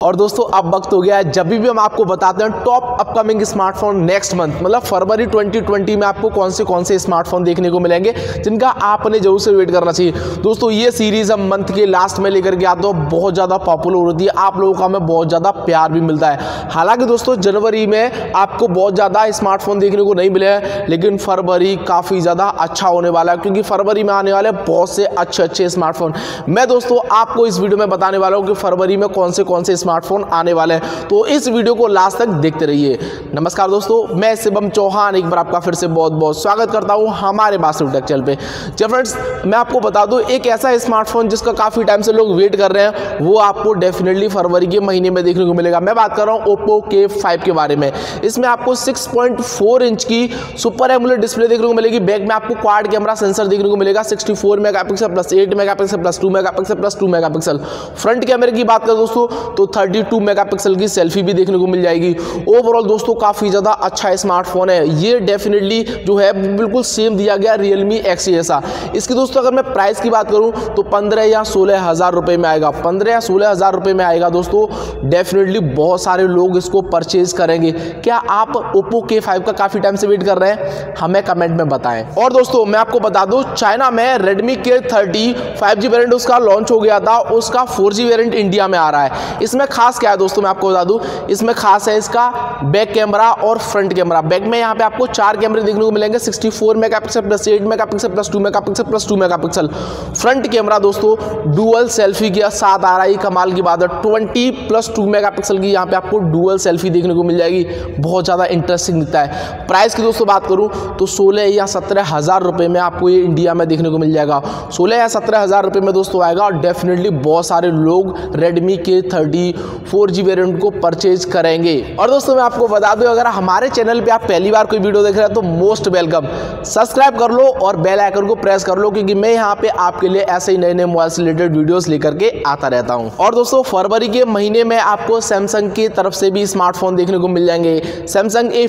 और दोस्तों, अब वक्त हो गया है। जब भी हम आपको बताते हैं top upcoming smartphone next month मतलब फरवरी 2020 में आपको कौन से कौन से स्मार्टफ़ोन देखने को मिलेंगे, जिनका आपने ज़रूर से वेट करना चाहिए। दोस्तों, ये सीरीज़ हम मंथ के लास्ट में लेकर के आते हैं बहुत ज़्यादा पॉपुलर होती है। आप लोगों का हमें बहुत ज़्यादा प्यार भी मिलता है। हालाँकि दोस्तों, जनवरी में आपको बहुत ज़्यादा स्मार्टफ़ोन देखने को नहीं मिले लेकिन फरवरी काफ़ी ज़्यादा अच्छा होने वाला है, क्योंकि फरवरी में आने वाले बहुत से अच्छे अच्छे स्मार्टफ़ोन मैं दोस्तों, आपको इस वीडियो में बताने वाला हूँ कि फरवरी में कौन से कौन से स्मार्टफ़ोन आने वाले हैं। तो इस वीडियो को लास्ट तक देखते रहिए। नमस्कार दोस्तों, मैं शिवम चौहान, एक बार आपका फिर से बहुत बहुत स्वागत करता हूँ हमारे बासुर टेक चैनल पे। जब फ्रेंड्स मैं आपको बता दूँ, एक ऐसा स्मार्टफ़ोन जिसका काफ़ी टाइम से लोग वेट कर रहे हैं, वो आपको डेफिनेटली फरवरी के महीने में देखने को मिलेगा। मैं बात कर रहा हूँ ओप्पो के फाइव के बारे में। इसमें आपको सिक्स इंच की सुपर एमुलेट डिस्प्ले देखने को मिलेगी। बैक में आपको क्वाड कैमरा सेंसर देखने को मिलेगा। Sixty four plus eight mega plus two mega plus two mega front कैमरे की बात करें दोस्तों तो थर्टी टू मेगापिक्सल की सेल्फी भी देखने को मिल जाएगी। ओवरऑल दोस्तों, काफ़ी ज़्यादा अच्छा स्मार्टफ़ोन है। ये डेफिनेटली जो है, बिल्कुल सेम दिया गया रियलमी एक्स ऐसा इसकी दोस्तों, अगर मैं प्राइस की बात करूँ तो पंद्रह या सोलह हज़ार रुपये में आएगा। पंद्रह या सोलह हज़ार रुपये में आएगा दोस्तों। डेफिनेटली बहुत सारे लोग इसको परचेज करेंगे। क्या आप ओप्पो के फाइव का काफ़ी टाइम से वेट कर रहे हैं? हमें कमेंट में बताएँ। और दोस्तों, मैं आपको बता दूँ चाइना में Redmi K thirty five G variant उसका लॉन्च हो गया था। उसका फोर जी वेरियंट इंडिया में आ रहा है। इसमें खास क्या है दोस्तों मैं आपको बता दूँ इसमें खास है इसका बैक कैमरा और फ्रंट कैमरा। बैक में यहाँ पे आपको चार कैमरे देखने को मिलेंगे 64 megapixel plus 8 megapixel plus 2 megapixel plus 2 megapixel front camera दोस्तों डुअल सेल्फी की साथ आ रहा है कमाल की बात है। 20 प्लस 2 मेगापिक्सल की यहाँ पे आपको डुअल सेल्फी देखने को मिल जाएगी। बहुत ज़्यादा इंटरेस्टिंग दिखता है। प्राइस की दोस्तों बात करूँ तो सोलह या सत्रह हज़ार में आपको ये इंडिया में देखने को मिल जाएगा। सोलह या सत्रह हज़ार में दोस्तों आएगा, और डेफिनेटली बहुत सारे लोग Redmi K thirty four G variant को परचेज करेंगे। और दोस्तों मैं आपको बता दूँ, अगर हमारे चैनल पे आप पहली बार कोई वीडियो देख रहे हैं तो मोस्ट वेलकम सब्सक्राइब कर लो और बेल आइकन को प्रेस कर लो, क्योंकि मैं यहाँ पे आपके लिए ऐसे ही नए नए मोबाइल से रिलेटेड वीडियोस लेकर के आता रहता हूँ। और दोस्तों, फरवरी के महीने में आपको सैमसंग की तरफ़ से भी स्मार्टफ़ोन देखने को मिल जाएँगे। सैमसंग ए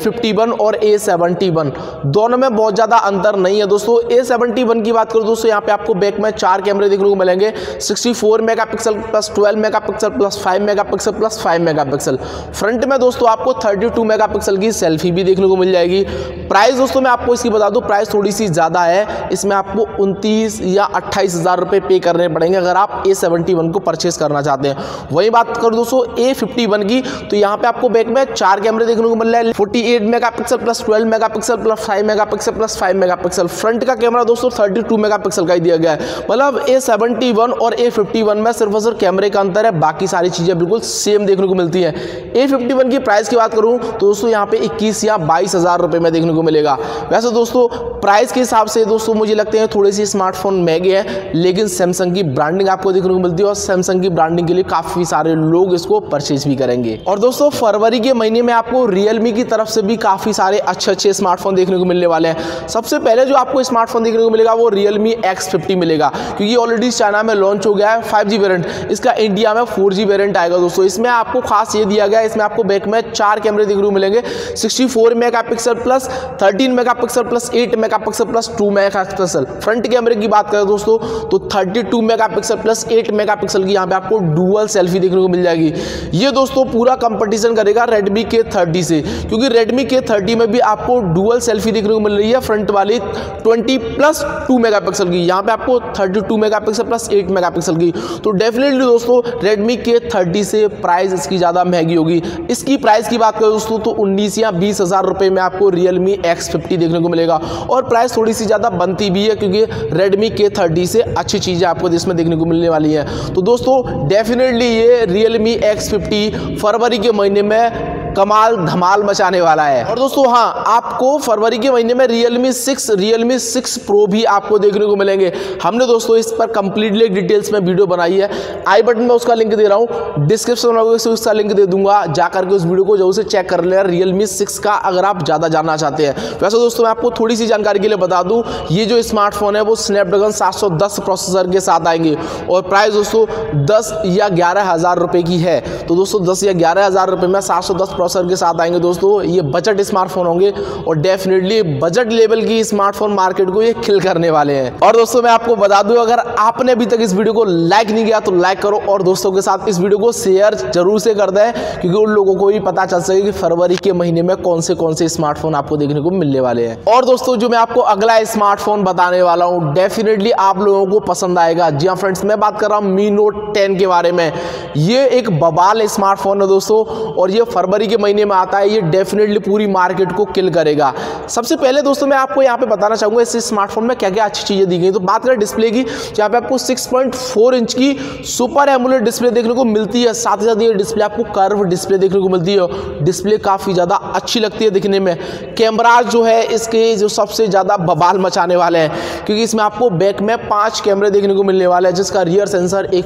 और ए दोनों में बहुत ज़्यादा अंतर नहीं है दोस्तों। ए की बात करूँ दोस्तों, यहाँ पे आपको बैक में चार कैमरे देखने को मिलेंगे। Sixty four mega pixel plus twelve mega pixel plus five mega pixel plus five mega pixel front में दोस्तों, आपको 32 मेगापिक्सल की सेल्फी भी देखने को मिल जाएगी। प्राइस दोस्तों मैं आपको इसकी बता दूँ, प्राइस थोड़ी सी ज़्यादा है। इसमें आपको उनतीस या अट्ठाईस हज़ार रुपये पे करने पड़ेंगे अगर आप ए सेवेंटी वन को परचेस करना चाहते हैं। वही बात करूँ दोस्तों ए फिफ्टी वन की तो यहाँ पे आपको बैक में चार कैमरे देखने को मिल रहा है। Forty eight mega pixel plus twelve mega pixel plus five mega pixel plus five mega pixel front का कैमरा दोस्तों थर्टी टू मेगा पिक्सल का ही दिया गया है। मतलब ए सेवेंटी वन और ए फिफ्टी वन में सिर्फ़ और सिर्फ़ कैमरे का अंतर है, बाकी सारी चीज़ें बिल्कुल सेम देखने को मिलती है। ए फिफ्टी वन की प्राइस की बात करूँ तो दोस्तों, यहाँ पे 21 या बाईस हज़ार रुपये में देखने को मिलेगा। वैसे दोस्तों प्राइस के हिसाब से दोस्तों, मुझे लगते हैं थोड़ी सी स्मार्टफ़ोन महँगे हैं, लेकिन सैमसंग की ब्रांडिंग आपको देखने को मिलती है और सैमसंग की ब्रांडिंग के लिए काफ़ी सारे लोग इसको परचेज भी करेंगे। और दोस्तों, फरवरी के महीने में आपको रियलमी की तरफ़ से भी काफ़ी सारे अच्छे अच्छे स्मार्टफ़ोन देखने को मिलने वाले हैं। सबसे पहले जो आपको स्मार्टफ़ोन देखने को मिलेगा, वो रियलमी एक्स मिलेगा, क्योंकि ऑलरेडी चाइना में लॉन्च हो गया है फाइव वेरियंट इसका इंडिया में फोर वेरियंट आएगा दोस्तों। इसमें आपको खास ये दिया गया इसमें आपको बैक में चार कैमरे देखने को मिलेंगे। 64 megapixel plus 13 megapixel plus 8 megapixel plus 2 megapixel front कैमरे की बात करें दोस्तों तो 32 मेगापिक्सल प्लस 8 मेगापिक्सल की यहाँ पे आपको डुअल सेल्फी देखने को मिल जाएगी। ये दोस्तों पूरा कंपटीशन करेगा रेडमी के 30 से, क्योंकि रेडमी के 30 में भी आपको डुअल सेल्फी देखने को मिल रही है फ्रंट वाली 20 प्लस 2 मेगापिक्सल की। यहाँ पे आपको 32 मेगापिक्सल प्लस 8 मेगापिक्सल की। तो डेफिनेटली दोस्तों रेडमी के 30 से प्राइस इसकी ज़्यादा महँगी होगी। इसकी प्राइस की बात करें दोस्तों तो उन्नीस या बीस हज़ार रुपए में आपको रियलमी एक्स फिफ्टी देखने को मिलेगा। और प्राइस थोड़ी सी ज़्यादा बनती भी है, क्योंकि रेडमी के थर्टी से अच्छी चीज़ें आपको इसमें देखने को मिलने वाली हैं। तो दोस्तों डेफिनेटली ये रियलमी एक्स फिफ्टी फरवरी के महीने में कमाल धमाल मचाने वाला है। और दोस्तों हाँ आपको फरवरी के महीने में Realme six Realme six pro भी आपको देखने को मिलेंगे। हमने दोस्तों इस पर कंप्लीटली डिटेल्स में वीडियो बनाई है। आई बटन में उसका लिंक दे रहा हूँ। डिस्क्रिप्शन में उसका लिंक दे दूँगा। जाकर के उस वीडियो को ज़रूर से चेक कर लेना। रियलमी सिक्स का अगर आप ज़्यादा जानना चाहते हैं। वैसे दोस्तों, मैं आपको थोड़ी सी जानकारी के लिए बता दूँ। ये जो स्मार्टफ़ोन है, वो स्नैपड्रैगन सात प्रोसेसर के साथ आएँगे। और प्राइस दोस्तों दस या ग्यारह हज़ार रुपये की है। तो दोस्तों, दस या ग्यारह हज़ार रुपये में सात सौ दस प्रोसेसर के साथ आएँगे दोस्तों, ये बजट स्मार्टफ़ोन होंगे और डेफिनेटली बजट लेवल की स्मार्टफ़ोन मार्केट को ये खिल करने वाले हैं। और दोस्तों, मैं आपको बता दूँ, अगर आपने अभी तक इस वीडियो को लाइक नहीं किया तो लाइक करो और दोस्तों के साथ इस वीडियो को शेयर ज़रूर से कर दें, क्योंकि उन लोगों को भी पता चल सके कि फरवरी के महीने में कौन से कौन से स्मार्टफ़ोन आपको देखने को मिलने वाले हैं। और दोस्तों, जो मैं आपको अगला स्मार्टफ़ोन बताने वाला हूँ डेफिनेटली आप लोगों को पसंद आएगा। जी हाँ फ्रेंड्स मैं बात कर रहा हूँ मी नोट टेन के बारे में। ये एक बबाल स्मार्टफ़ोन है दोस्तों, और ये फरवरी के महीने में आता है, ये डेफिनेटली पूरी मार्केट को किल करेगा। सबसे पहले दोस्तों, मैं आपको यहाँ पे बताना चाहूँगा, इस स्मार्टफ़ोन में क्या क्या अच्छी चीज़ें दी गई तो बात करें डिस्प्ले की यहाँ पे आपको 6.4 इंच की सुपर एमुलेट डिस्प्ले देखने को मिलती है। साथ ही साथ ये डिस्प्ले आपको कर्व डिस्प्ले देखने को मिलती है डिस्प्ले काफ़ी ज़्यादा अच्छी लगती है दिखने में। कैमरा जो है, इसके जो सबसे ज़्यादा बबाल मचाने वाले हैं, क्योंकि इसमें आपको बैक में पाँच कैमरे देखने को मिलने वाले हैं, जिसका रियर सेंसर एक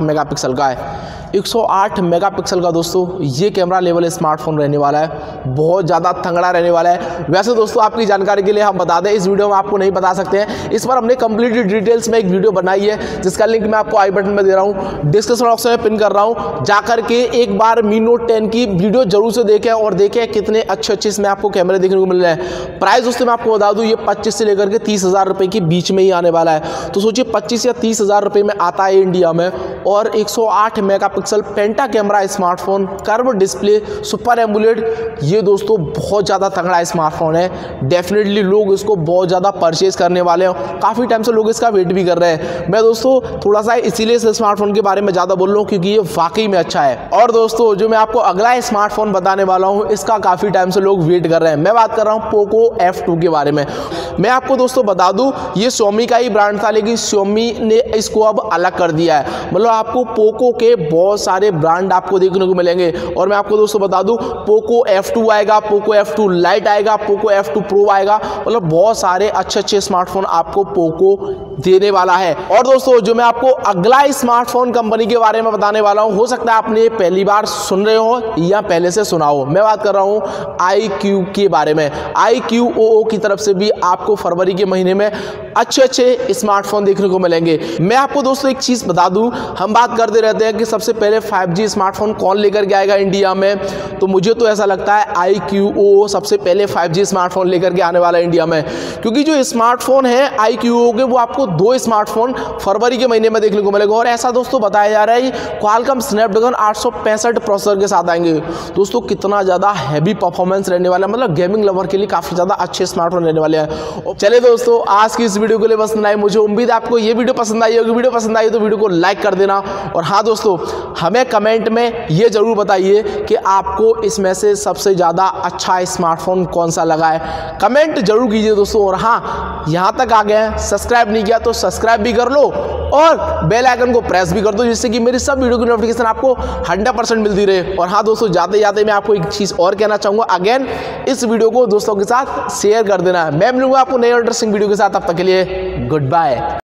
मेगापिक्सल का है। 108 मेगापिक्सल का दोस्तों, ये कैमरा लेवल स्मार्टफ़ोन रहने वाला है, बहुत ज़्यादा तंगड़ा रहने वाला है। वैसे दोस्तों, आपकी जानकारी के लिए हम बता दें, इस वीडियो में आपको नहीं बता सकते हैं। इस पर हमने कंप्लीटली डिटेल्स में एक वीडियो बनाई है, जिसका लिंक मैं आपको आई बटन में दे रहा हूँ। डिस्क्रिप्शन बॉक्स में पिन कर रहा हूँ। जाकर के एक बार मी नोट टेन की वीडियो ज़रूर से देखें और देखें कितने अच्छे अच्छे इसमें आपको कैमरे देखने को मिल रहे हैं। प्राइस दोस्तों, मैं आपको बता दूँ, ये पच्चीस से लेकर के तीस हज़ार के बीच में ही आने वाला है। तो सोचिए, पच्चीस या तीस हज़ार में आता है इंडिया में और एक सौ आठ megapixel penta camera smartphone curve display super AMOLED ये दोस्तों बहुत ज़्यादा तगड़ा स्मार्टफ़ोन है। डेफिनेटली लोग इसको बहुत ज़्यादा परचेज करने वाले हैं। काफ़ी टाइम से लोग इसका वेट भी कर रहे हैं। मैं दोस्तों थोड़ा सा इसीलिए इस स्मार्टफ़ोन के बारे में ज़्यादा बोल रहा हूँ क्योंकि ये वाकई में अच्छा है। और दोस्तों जो मैं आपको अगला स्मार्टफ़ोन बताने वाला हूँ, इसका काफ़ी टाइम से लोग वेट कर रहे हैं। मैं बात कर रहा हूँ पोको एफ़ के बारे में। मैं आपको दोस्तों बता दूँ, ये सोमी का ही ब्रांड था, लेकिन सोमी ने इसको अब अलग कर दिया है। मतलब आपको पोको के बहुत सारे ब्रांड आपको देखने को मिलेंगे। और मैं आपको दोस्तों बता दूँ पोको F2 आएगा पोको F2 लाइट आएगा पोको F2 प्रो आएगा। मतलब बहुत सारे अच्छे अच्छे स्मार्टफ़ोन आपको पोको देने वाला है। और दोस्तों, जो मैं आपको अगला स्मार्टफ़ोन कंपनी के बारे में बताने वाला हूँ, हो सकता है आपने पहली बार सुन रहे हो या पहले से सुना हो। मैं बात कर रहा हूँ आई के बारे में। आई की तरफ़ से भी आपको फरवरी के महीने में अच्छे अच्छे स्मार्टफ़ोन देखने को मिलेंगे। मैं आपको दोस्तों एक चीज़ बता दूँ, हम बात करते रहते हैं कि सबसे पहले 5G स्मार्टफ़ोन कौन लेकर के आएगा इंडिया में? तो मुझे तो ऐसा लगता है आई सबसे पहले 5G स्मार्टफ़ोन लेकर के आने वाला इंडिया में। क्योंकि जो स्मार्टफ़ोन है आई के, वो आपको दो स्मार्टफ़ोन फरवरी के महीने में देखने को मिलेगा। और ऐसा दोस्तों बताया जा रहा है क्वालकम स्नैपड्रैगन आठ प्रोसेसर के साथ आएँगे। दोस्तों, कितना ज़्यादा हैवी परफॉर्मेंस रहने वाला है। मतलब गेमिंग लवर के लिए काफ़ी ज़्यादा अच्छे स्मार्टफ़ोन रहने वाले हैं। चले दोस्तों, आज की इस वीडियो के लिए पसंद आई मुझे उम्मीद है आपको ये वीडियो पसंद आई होगी। वीडियो पसंद आई तो वीडियो को लाइक कर देना। और हाँ दोस्तों, हमें कमेंट में ये ज़रूर बताइए कि आपको इसमें से सबसे ज़्यादा अच्छा स्मार्टफ़ोन कौन सा लगा है? कमेंट ज़रूर कीजिए दोस्तों। और हाँ यहाँ तक आ गए हैं। सब्सक्राइब नहीं किया तो सब्सक्राइब भी कर लो और बेल आइकन को प्रेस भी कर दो, जिससे कि मेरी सब वीडियो की नोटिफिकेशन आपको हंड्रेड परसेंट मिलती रहे। और हाँ दोस्तों, जाते जाते मैं आपको एक चीज़ और कहना चाहूँगा। अगेन इस वीडियो को दोस्तों के साथ शेयर कर देना। मैं मिलूँगा आपको नए इंटरेस्टिंग वीडियो के साथ। अब तक के लिए गुड बाय